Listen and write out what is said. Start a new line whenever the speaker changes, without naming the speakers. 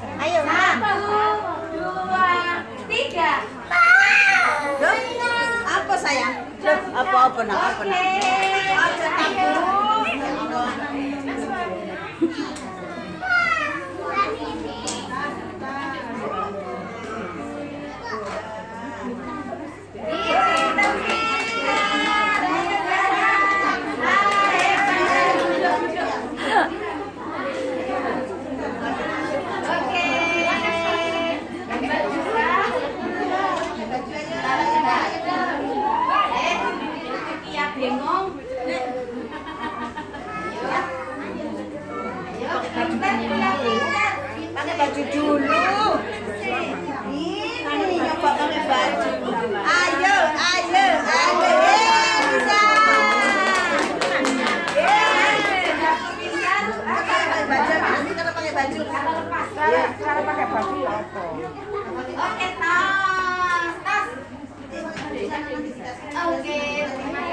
Ayo, satu, dua, tiga. Loh, apa sayang? Apa-apa nak,
apa nak? Pakai baju dulu. Ini nyoba pakai baju. Ayo, ayo, ayo. Eh, bisa. Eh, pakai baju. Pakai baju.
Baju ya?
Oke, tas, tas. Oke.